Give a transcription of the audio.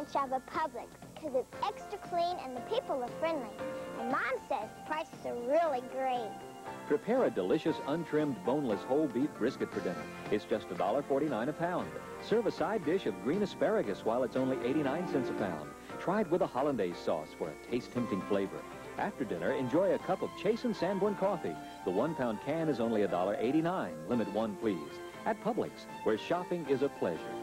branch to shop Publix because it's extra clean and the people are friendly. And Mom says prices are really great. Prepare a delicious, untrimmed, boneless whole beef brisket for dinner. It's just $1.49 a pound. Serve a side dish of green asparagus while it's only 89 cents a pound. Try it with a hollandaise sauce for a taste-tempting flavor. After dinner, enjoy a cup of Chase & Sanborn coffee. The one-pound can is only $1.89. Limit one, please. At Publix, where shopping is a pleasure.